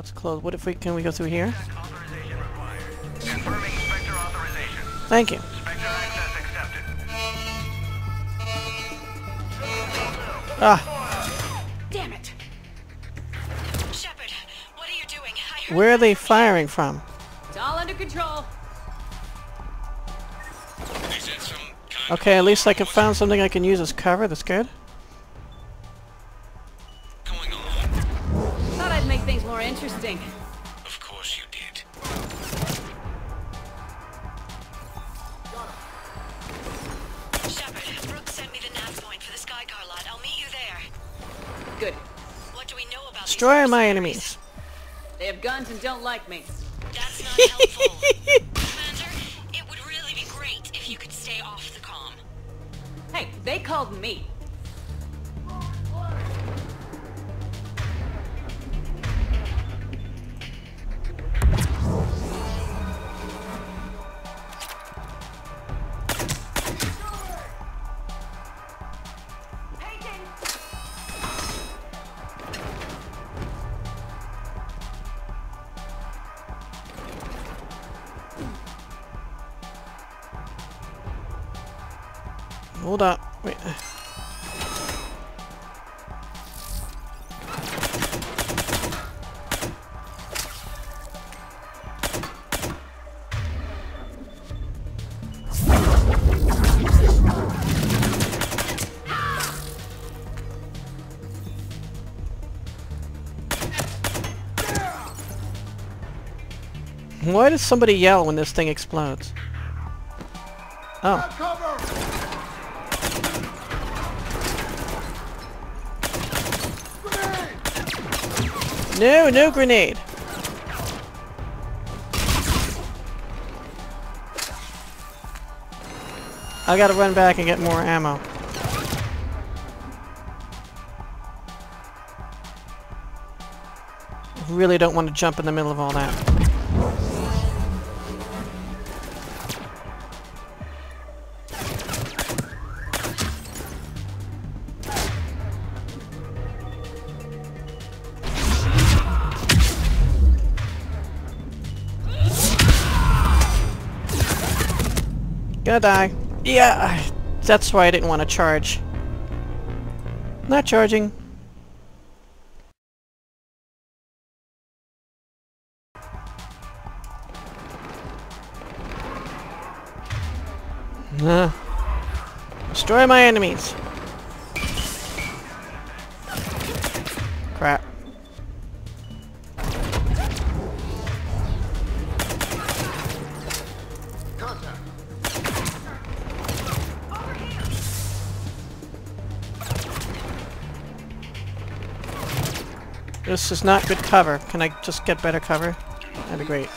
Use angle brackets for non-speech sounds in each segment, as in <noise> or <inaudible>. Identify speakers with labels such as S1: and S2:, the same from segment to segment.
S1: That's closed. What if we can we go through here?
S2: Confirming Spectre authorization.
S1: Thank you.
S2: Spectre access accepted.
S1: Ah,
S3: Damn it! Shepard, what are you doing? I heard
S1: where are they firing from?
S3: It's all under control.
S4: Is that some kind
S1: Okay, at least I can found something I can use as cover. That's good.
S3: About these
S1: my enemies.
S3: They have guns and don't like me.
S5: That's not helpful. <laughs> Commander, it would really be great if you could stay off the comm.
S3: Hey, they called me.
S1: Why does somebody yell when this thing explodes? Oh. No, no grenade. I gotta run back and get more ammo. I really don't want to jump in the middle of all that. Gonna die. Yeah, that's why I didn't want to charge. Not charging. Uh, destroy my enemies. This is not good cover. Can I just get better cover? That'd be great.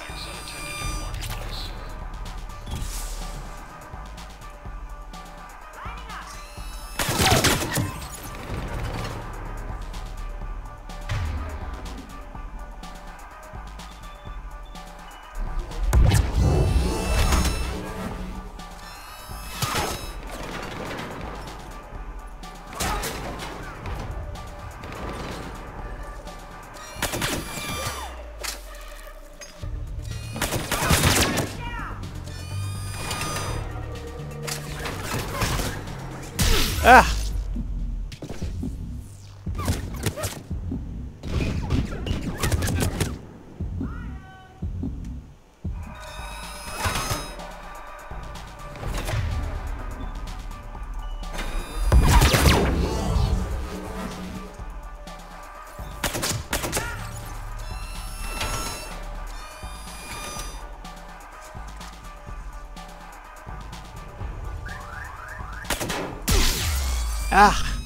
S1: Ah!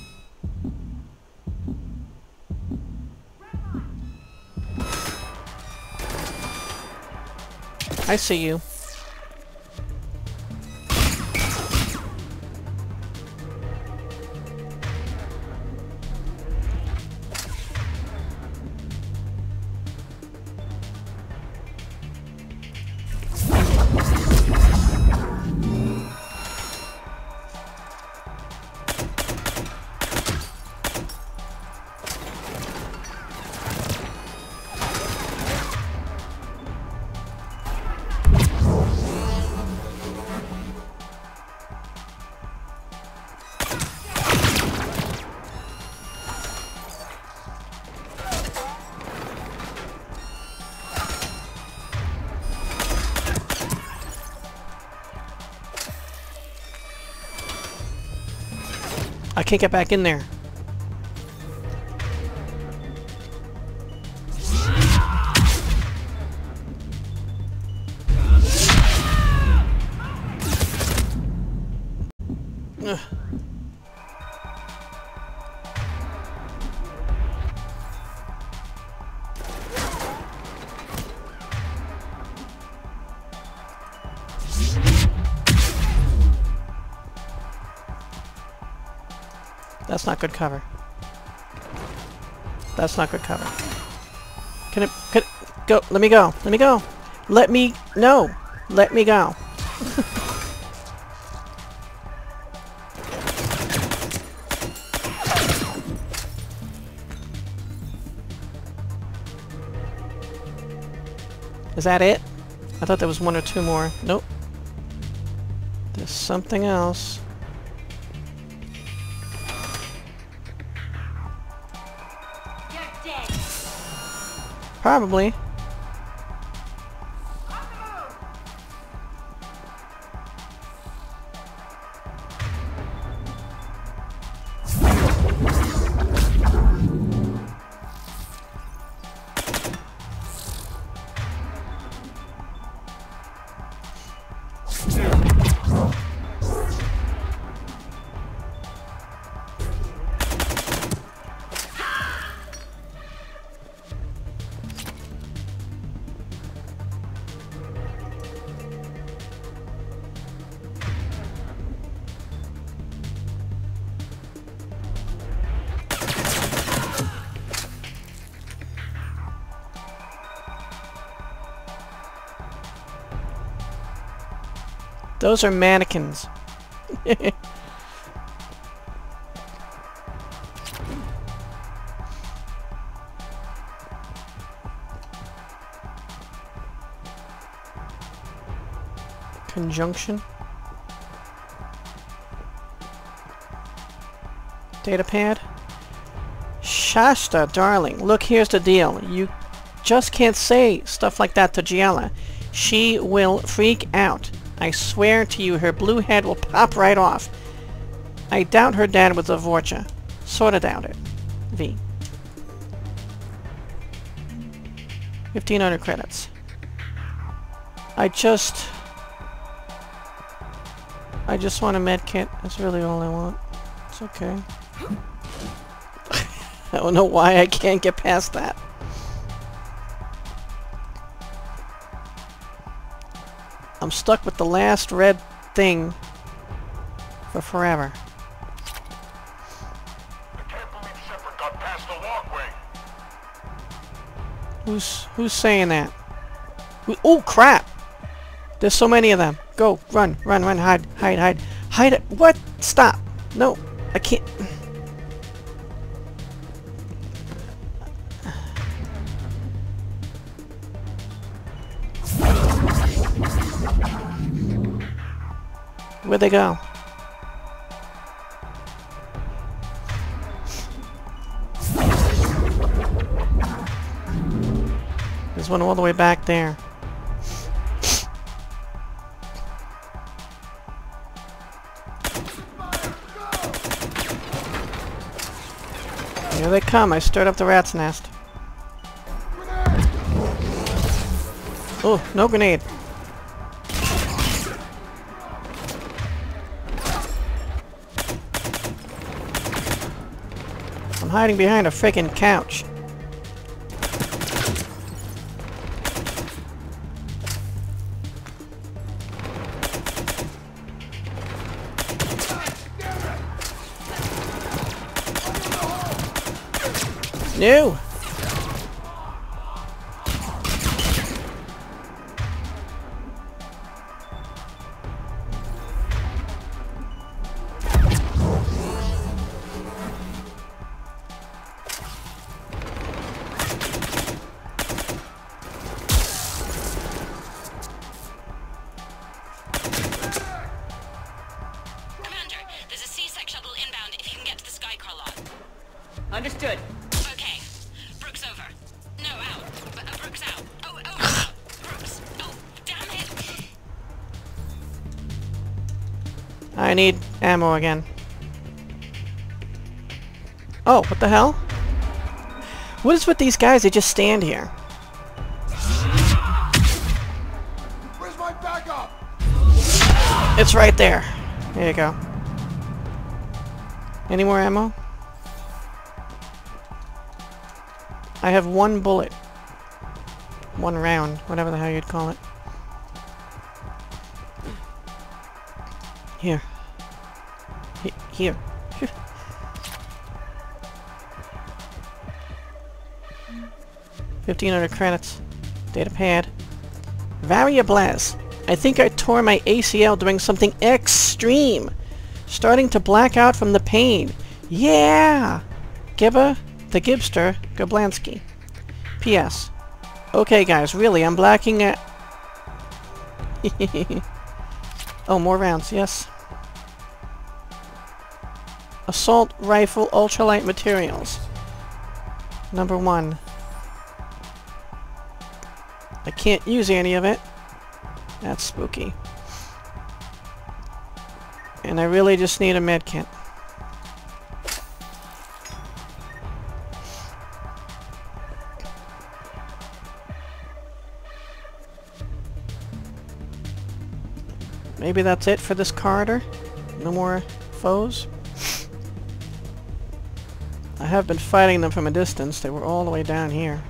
S1: I see you. I can't get back in there. Not good cover. That's not good cover. Can it, can it, go, let me go, let me go. Let me, no, let me go. <laughs> Is that it? I thought there was one or two more. Nope. There's something else. Probably. Those are mannequins. <laughs> Conjunction. Data pad. Shasta, darling, look, here's the deal. You just can't say stuff like that to Giella. She will freak out. I swear to you, her blue head will pop right off. I doubt her dad was a Vorcha. Sorta doubt it. V. 1500 credits. I just... I just want a med kit. That's really all I want. It's okay. <laughs> I don't know why I can't get past that. I'm stuck with the last red thing for forever.
S2: I can't believe Shepard got past the walkway.
S1: Who's who's saying that? Who, oh crap! There's so many of them. Go, run, run, run, hide, hide, hide, hide it. What? Stop! No, I can't. Where'd they go? There's one all the way back there. Here they come. I stirred up the rat's nest. Oh, no grenade. I'm hiding behind a freaking couch. No! Ammo again. Oh, what the hell? What is with these guys? They just stand here.
S6: Where's my backup?
S1: It's right there. There you go. Any more ammo? I have one bullet. One round, whatever the hell you'd call it. Here. He- here. Fifteen hundred credits. Data pad. Variables. I think I tore my ACL doing something extreme. Starting to black out from the pain. Yeah! Gibba, the Gibster, Gablansky. P.S. Okay guys, really, I'm blacking out. <laughs> oh, more rounds, yes. Assault Rifle Ultralight Materials. Number one. I can't use any of it. That's spooky. And I really just need a medkit. Maybe that's it for this corridor? No more foes? I have been fighting them from a distance. They were all the way down here.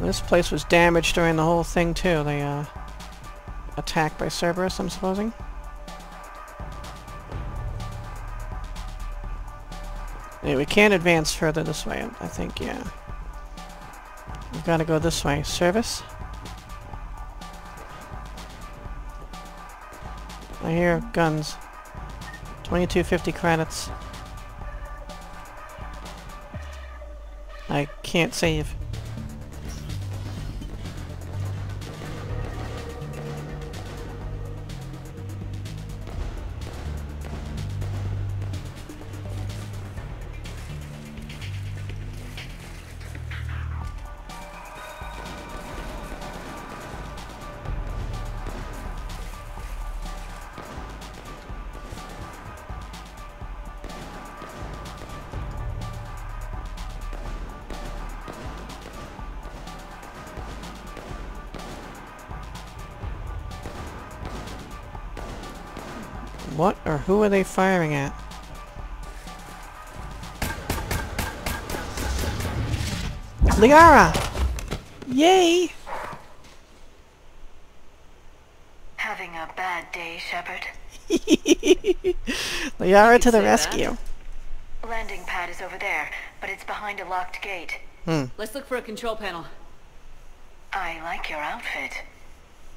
S1: This place was damaged during the whole thing too. The uh, attack by Cerberus, I'm supposing. We can't advance further this way, I think, yeah. We've got to go this way. Service? I hear guns. 2250 credits. I can't save. What or who are they firing at? Liara! Yay!
S5: Having a bad day, Shepard? <laughs>
S1: Liara to the
S7: say that.
S1: rescue.
S5: Landing pad is over there, but it's behind a locked gate. Hmm.
S7: Let's look for a control panel.
S5: I like your outfit.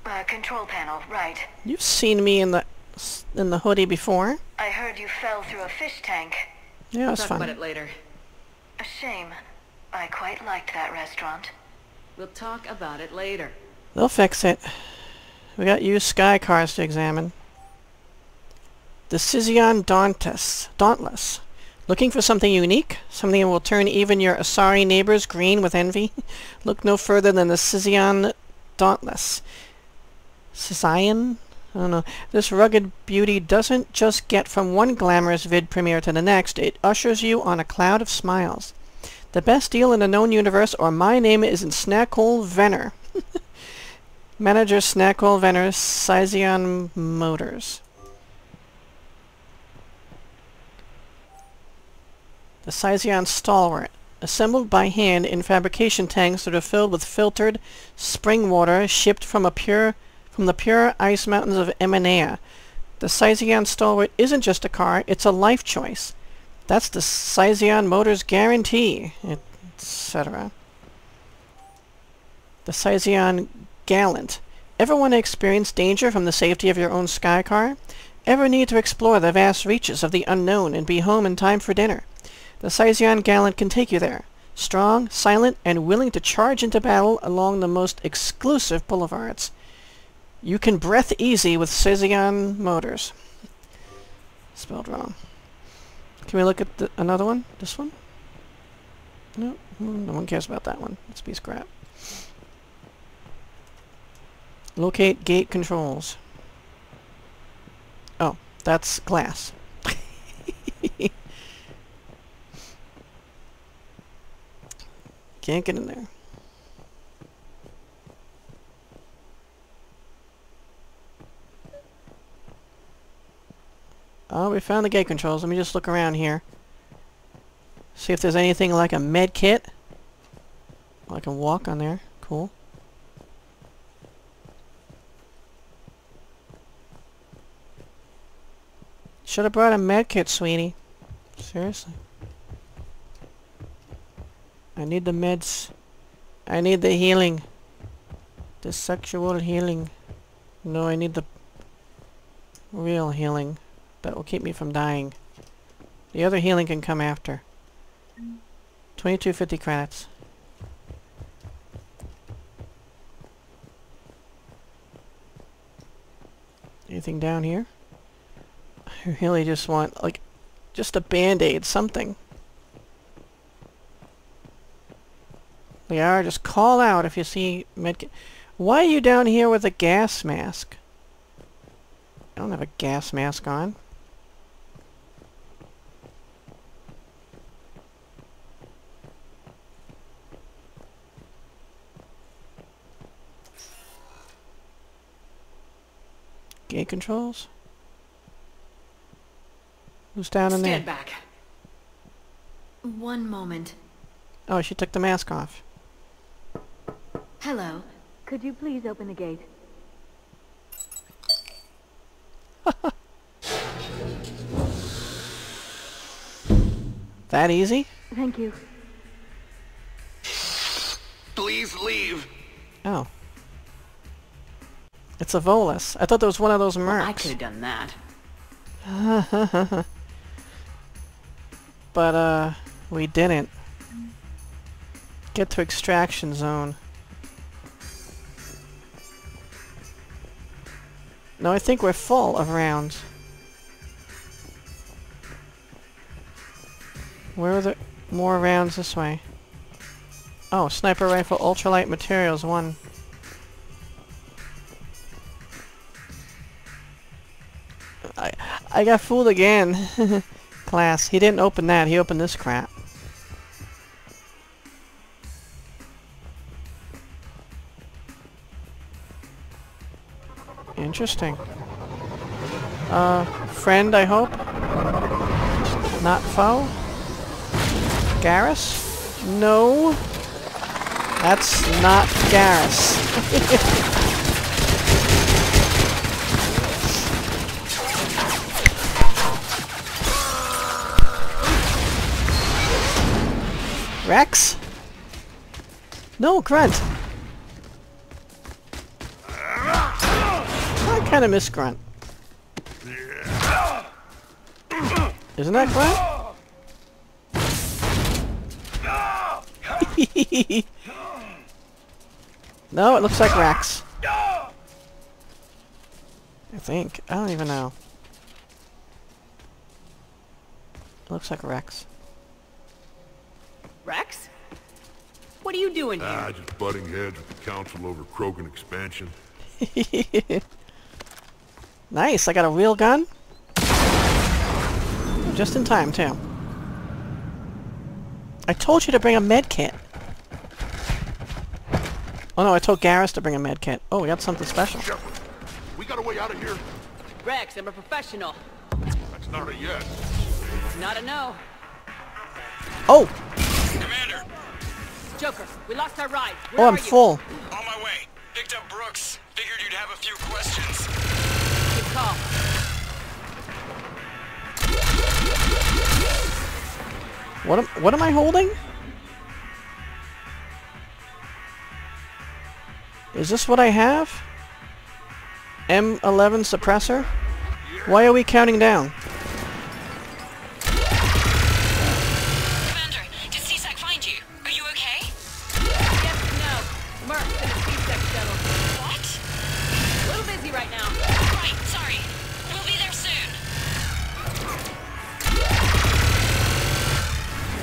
S5: Uh, control panel, right.
S1: You've seen me in the in the hoodie before.
S5: I heard you fell through a fish tank.
S1: Yeah, it was
S7: Talk
S1: fun.
S7: about it later.
S5: A shame. I quite liked that restaurant.
S7: We'll talk about it later.
S1: They'll fix it. We got used sky cars to examine. The Sizion Dauntless. Dauntless. Looking for something unique? Something that will turn even your Asari neighbors green with envy? <laughs> Look no further than the Sizion Dauntless. Sizion? I don't know. This rugged beauty doesn't just get from one glamorous vid premiere to the next, it ushers you on a cloud of smiles. The best deal in the known universe, or my name isn't Snackhole Venner. <laughs> Manager Snackhole Venner, Sizion Motors. The Sizion Stalwart. Assembled by hand in fabrication tanks that are filled with filtered spring water shipped from a pure from the pure ice mountains of Emanea. The Sizion Stalwart isn't just a car, it's a life choice. That's the Sizion Motors guarantee, etc. The Sizion Gallant. Ever want to experience danger from the safety of your own sky car? Ever need to explore the vast reaches of the unknown and be home in time for dinner? The Sizion Gallant can take you there. Strong, silent, and willing to charge into battle along the most exclusive boulevards. You can breath easy with Sizion Motors. Spelled wrong. Can we look at the, another one? This one? No, no one cares about that one. Let's be scrap. Locate gate controls. Oh, that's glass. <laughs> Can't get in there. Oh, we found the gate controls. Let me just look around here. See if there's anything like a med kit. I can walk on there. Cool. Should have brought a med kit, sweetie. Seriously. I need the meds. I need the healing. The sexual healing. No, I need the real healing. That will keep me from dying. The other healing can come after. 2250 credits. Anything down here? I really just want, like, just a band-aid, something. Liara, just call out if you see medkit. Why are you down here with a gas mask? I don't have a gas mask on. Gate controls? Who's down in there?
S7: Stand back. One moment.
S1: Oh, she took the mask off.
S7: Hello.
S8: Could you please open the gate? <laughs>
S1: That easy?
S8: Thank you.
S2: Please leave.
S1: Oh. It's a Volus. I thought there was one of those mercs.
S7: I could have done that. <laughs>
S1: But, uh, we didn't. Get to extraction zone. No, I think we're full of rounds. Where are the more rounds this way? Oh, sniper rifle ultralight materials one. I I got fooled again. <laughs> Class. He didn't open that. He opened this crap. Interesting. Uh, friend, I hope? Not foe? Garrus? No. That's not Garrus. <laughs> Wrex? No, Grunt. I kind of miss Grunt. Isn't that Grunt? <laughs> no, it looks like Wrex. I think. I don't even know. It looks like Wrex.
S7: Wrex? What are you doing here?
S6: Ah, just butting heads with the council over Krogan expansion. <laughs>
S1: Nice, I got a real gun. Just in time, too. I told you to bring a med kit. Oh no, I told Garrus to bring a med kit. Oh, we got something special.
S6: Shepard, we got a way out of here?
S7: Wrex, I'm a professional.
S6: That's not a yes.
S7: Not a no.
S1: Oh!
S4: Commander,
S7: Joker, we lost our ride. Where
S1: Oh,
S7: are
S1: I'm
S7: you?
S1: full.
S4: on my way. Picked up Brooks. Figured you'd have a few questions.
S7: Good call.
S1: What am, what am I holding? Is this what I have? M11 suppressor? Why are we counting down?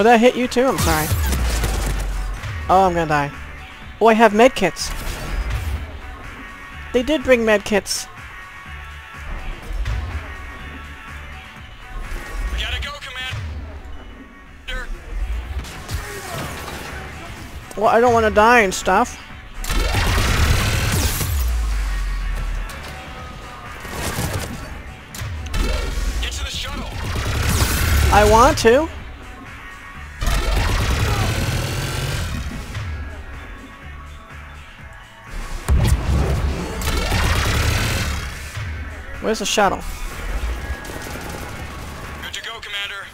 S1: Will that hit you too? I'm sorry. Oh, I'm gonna die. Oh, I have medkits. They did bring medkits.
S4: We gotta go, Commander.
S1: Well, I don't want to die and stuff.
S4: Get to the shuttle.
S1: I want to. Where's the shuttle?
S4: Good to go, Commander.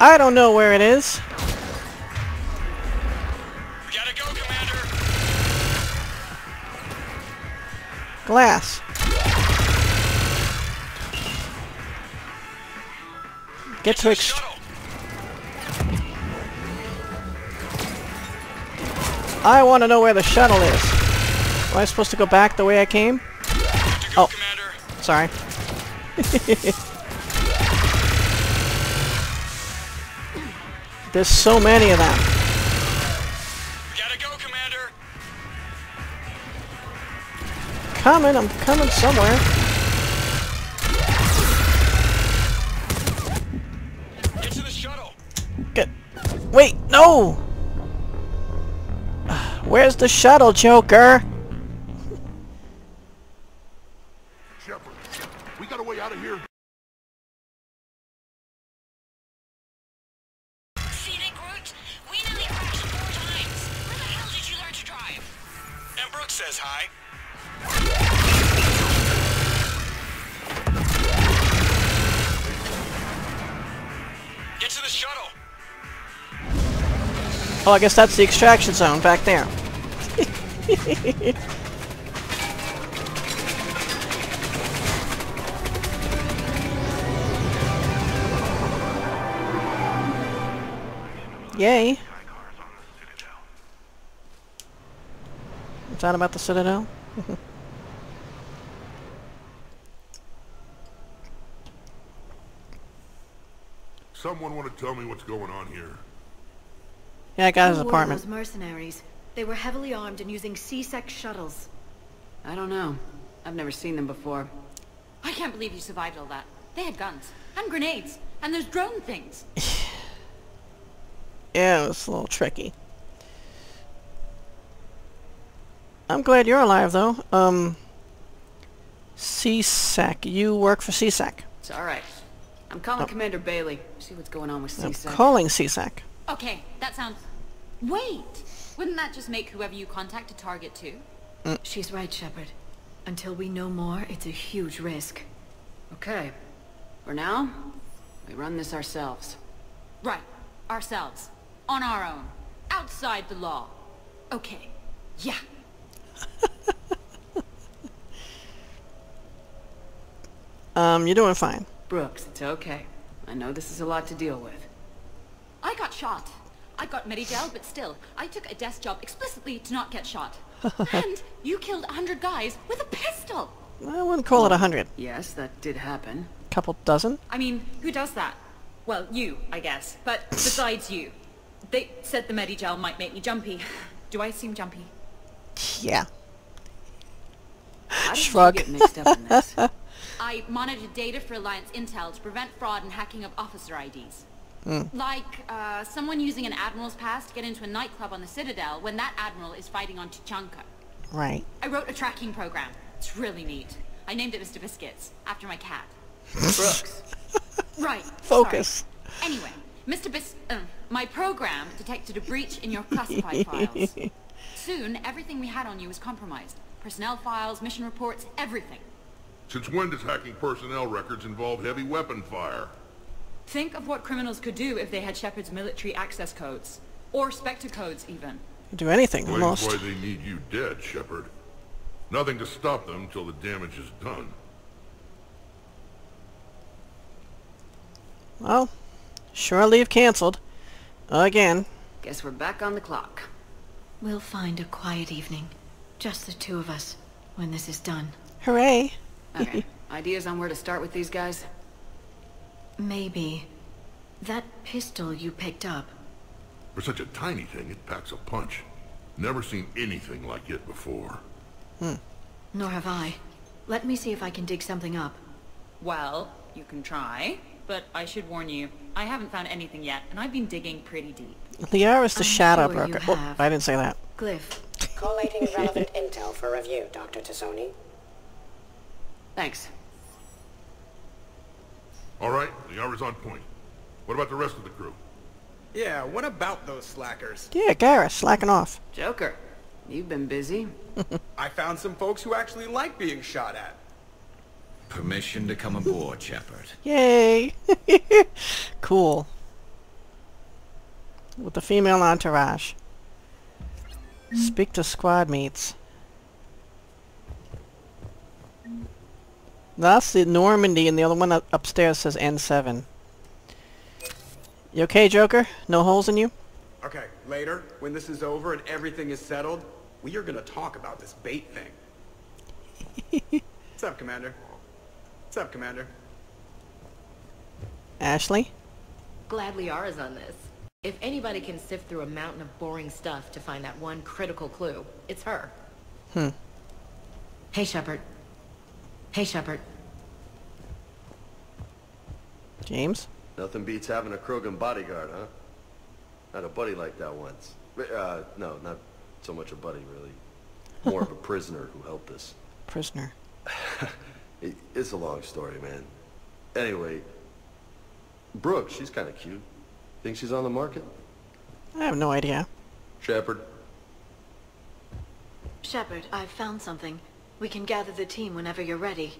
S1: I don't know where it is.
S4: We gotta go, Commander.
S1: Glass. Get to ex- I want to know where the shuttle is. Am I supposed to go back the way I came?
S4: Go,
S1: Oh.
S4: Commander.
S1: Sorry. <laughs> There's so many of them.
S4: Gotta go, Commander.
S1: Coming, I'm coming somewhere.
S4: Get to the shuttle.
S1: Good. Wait, no! Where's the shuttle, Joker? Oh, I guess that's the extraction zone back there. <laughs> Yay. Is that about the Citadel? <laughs>
S6: Someone want to tell me what's going on here?
S1: Yeah, I got his
S8: Who were
S1: apartment.
S8: those mercenaries? They were heavily armed and using C-Sec shuttles.
S3: I don't know. I've never seen them before.
S7: I can't believe you survived all that. They had guns and grenades and those drone things. <sighs>
S1: Yeah, it was a little tricky. I'm glad you're alive, though. Um, C-Sec. You work for C-Sec.
S3: It's alright. I'm calling Commander Bailey. See what's going on with
S1: I'm
S3: C-Sec.
S1: calling C-Sec.
S7: Okay, that sounds... Wait! Wouldn't that just make whoever you contact a target too?
S8: She's right, Shepard. Until we know more, it's a huge risk.
S3: okay. For now, we run this ourselves.
S7: Right. Ourselves. On our own. Outside the law. Okay. Yeah. <laughs>
S1: Um, you're doing fine.
S3: Brooks, it's okay. I know this is a lot to deal with.
S7: I got shot. I got Medigel, but still, I took a desk job explicitly to not get shot. <laughs> and you killed a hundred guys with a pistol!
S1: I wouldn't call it a hundred.
S3: Yes, that did happen.
S1: A couple dozen.
S7: I mean, who does that? Well, you, I guess. But <laughs> besides you. They said the Medigel might make me jumpy. Do I seem jumpy?
S1: Yeah.
S3: How did
S1: Shrug.
S3: you get mixed up in this? <laughs>
S7: I monitored data for Alliance Intel to prevent fraud and hacking of officer IDs. Like, uh, someone using an Admiral's pass to get into a nightclub on the Citadel when that Admiral is fighting on Tuchanka.
S1: Right.
S7: I wrote a tracking program. It's really neat. I named it Mr. Biscuits, after my cat.
S3: Brooks. <laughs>
S7: Right.
S1: Focus.
S7: sorry. Anyway, Mr. Bis... Uh, my program detected a breach in your classified files. <laughs> Soon, everything we had on you was compromised. Personnel files, mission reports, everything.
S6: Since when does hacking personnel records involve heavy weapon fire?
S7: Think of what criminals could do if they had Shepard's military access codes. Or Spectre codes, even.
S1: Do anything,
S6: Explains
S1: almost.
S6: why they need you dead, Shepard. Nothing to stop them till the damage is done.
S1: Well, sure leave cancelled. Again.
S3: Guess we're back on the clock.
S8: We'll find a quiet evening. Just the two of us, when this is done.
S1: Hooray.
S3: Okay. <laughs> Ideas on where to start with these guys?
S8: Maybe. That pistol you picked up.
S6: For such a tiny thing, it packs a punch. Never seen anything like it before. Hmm.
S8: Nor have I. Let me see if I can dig something up.
S7: Well, you can try. But I should warn you, I haven't found anything yet, and I've been digging pretty deep.
S1: Liara's the
S8: I'm
S1: shadow
S8: sure
S1: broker. Oh. I didn't say that.
S8: Glyph.
S9: Collating relevant intel for review, Dr. T'Soni.
S3: Thanks.
S6: All right, the hour's on point. What about the rest of the crew?
S10: Yeah, what about those slackers?
S1: Yeah, Garrus, slacking off.
S3: Joker, you've been busy. <laughs>
S10: I found some folks who actually like being shot at.
S11: Permission to come aboard, Shepard.
S1: Yay! <laughs> cool. With the female entourage. Speak to squad mates. That's the Normandy, and the other one up upstairs says N7. You okay, Joker? No holes in you?
S10: Okay, later, when this is over and everything is settled, we are gonna talk about this bait thing. <laughs> What's up, Commander? What's up, Commander?
S1: Ashley?
S12: Glad Liara's on this. If anybody can sift through a mountain of boring stuff to find that one critical clue, it's her.
S1: Hmm.
S8: Hey, Shepard. Hey, Shepard.
S1: James?
S13: Nothing beats having a Krogan bodyguard, huh? Had a buddy like that once. Uh, no, not so much a buddy, really. More of a <laughs> prisoner who helped us.
S1: Prisoner. <laughs>
S13: It's a long story, man. Anyway, Brooke, she's kind of cute. Think she's on the market?
S1: I have no idea.
S13: Shepard?
S8: Shepard, I've found something. We can gather the team whenever you're ready.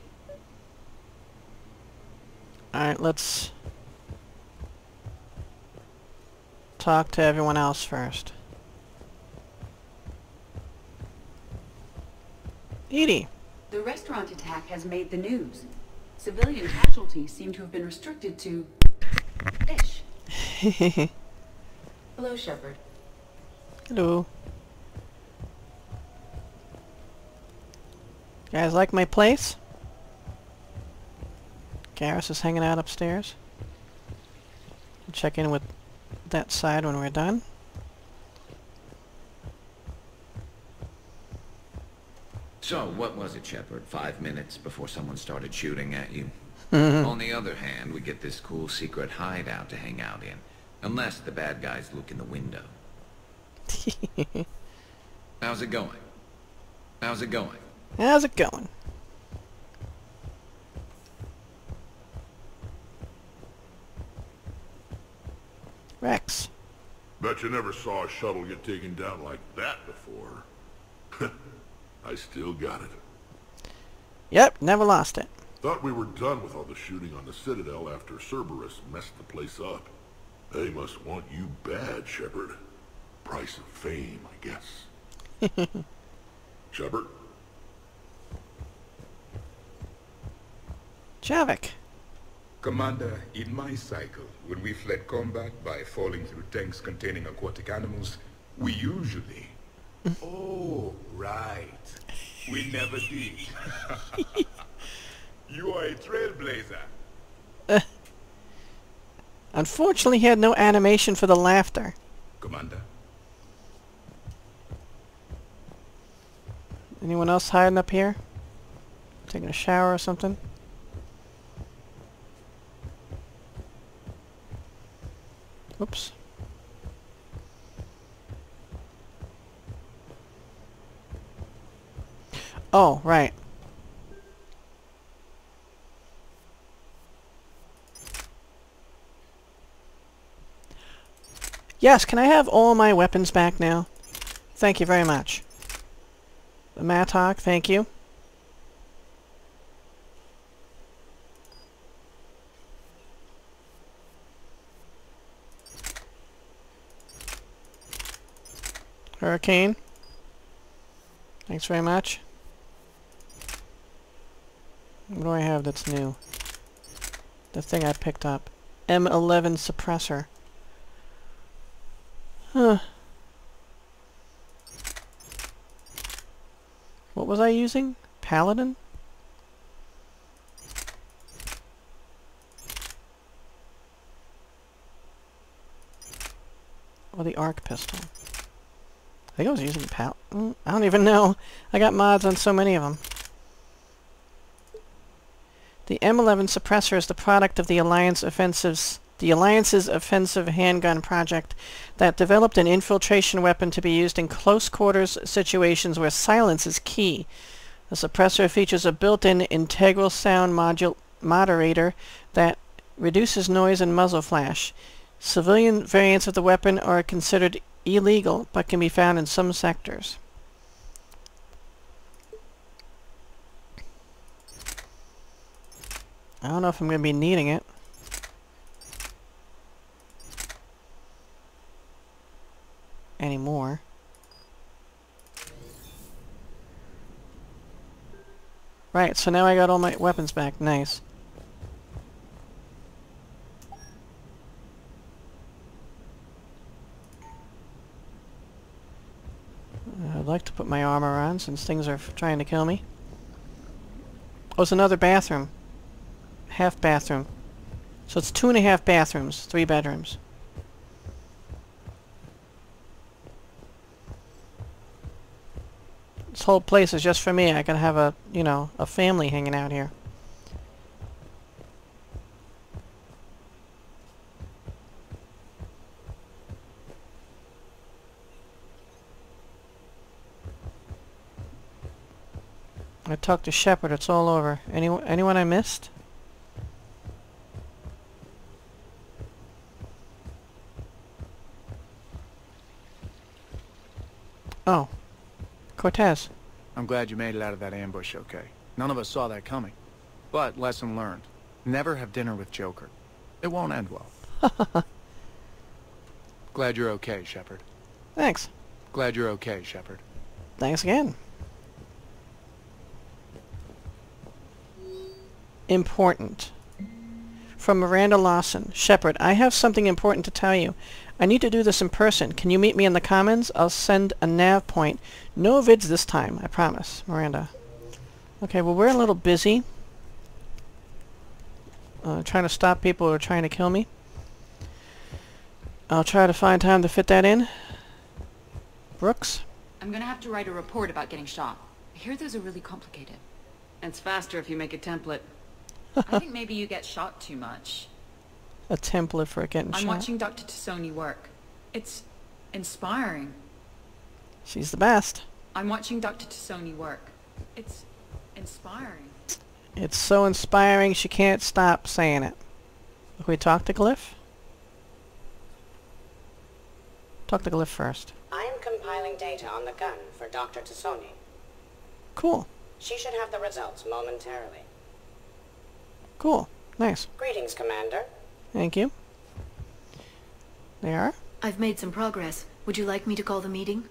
S1: Alright, let's... talk to everyone else first. EDI.
S14: The restaurant attack has made the news. Civilian casualties seem to have been restricted to... fish. <laughs> Hello, Shepard.
S1: Hello. Guys like my place? Garrus is hanging out upstairs. Check in with that side when we're done.
S11: So, what was it, Shepard? Five minutes before someone started shooting at you?
S1: Mhm.
S11: On the other hand, we get this cool secret hideout to hang out in. Unless the bad guys look in the window. <laughs> How's it going? How's it going?
S1: How's it going? Wrex.
S6: Bet you never saw a shuttle get taken down like that before. <laughs> I still got it.
S1: Yep, never lost it.
S6: Thought we were done with all the shooting on the Citadel after Cerberus messed the place up. They must want you bad, Shepard. Price of fame, I guess. <laughs> Shepard?
S1: Javik.
S15: Commander, in my cycle, when we fled combat by falling through tanks containing aquatic animals, we usually... <laughs> oh, right. We never did. <laughs> you are a trailblazer. <laughs>
S1: Unfortunately, he had no animation for the laughter.
S15: Commander.
S1: Anyone else hiding up here? Taking a shower or something? Oops. Oh, right. Yes, can I have all my weapons back now? Thank you very much. The Mattock, thank you. Hurricane. Thanks very much. What do I have that's new? The thing I picked up. M11 suppressor. Huh. What was I using? Paladin? Or the arc pistol? I think I was using pal- mm, I don't even know. I got mods on so many of them. The M11 suppressor is the product of the Alliance Offensive's the Alliance's offensive handgun project that developed an infiltration weapon to be used in close quarters situations where silence is key. The suppressor features a built-in integral sound modul moderator that reduces noise and muzzle flash. Civilian variants of the weapon are considered illegal, but can be found in some sectors. I don't know if I'm going to be needing it. Anymore. Right, so now I got all my weapons back. Nice. I'd like to put my armor on since things are trying to kill me. Oh, it's another bathroom. Half bathroom. So it's two and a half bathrooms, three bedrooms. This whole place is just for me. I can have a, you know, a family hanging out here. I talked to Shepard. It's all over. Anyone, anyone I missed? Oh. Cortez.
S16: I'm glad you made it out of that ambush okay. None of us saw that coming. But, lesson learned. Never have dinner with Joker. It won't end well. <laughs> glad you're okay, Shepard.
S1: Thanks.
S16: Glad you're okay, Shepard.
S1: Thanks again. Important. From Miranda Lawson. Shepard, I have something important to tell you. I need to do this in person. Can you meet me in the Commons? I'll send a nav point. No vids this time, I promise. Miranda. Okay, well we're a little busy. Uh, trying to stop people who are trying to kill me. I'll try to find time to fit that in. Brooks?
S7: I'm gonna have to write a report about getting shot. I hear those are really complicated.
S3: It's faster if you make a template.
S7: I think maybe you get shot too much.
S1: A template for getting
S7: I'm
S1: shot.
S7: watching Dr. T'Soni work. It's inspiring.
S1: She's the best.
S7: I'm watching Dr. T'Soni work. It's inspiring.
S1: It's so inspiring she can't stop saying it. Can we talk to Glyph? Talk to Glyph first.
S9: I am compiling data on the gun for Dr. T'Soni.
S1: Cool.
S9: She should have the results momentarily.
S1: Cool. Nice.
S9: Greetings, Commander.
S1: Thank you. They are?
S8: I've made some progress. Would you like me to call the meeting?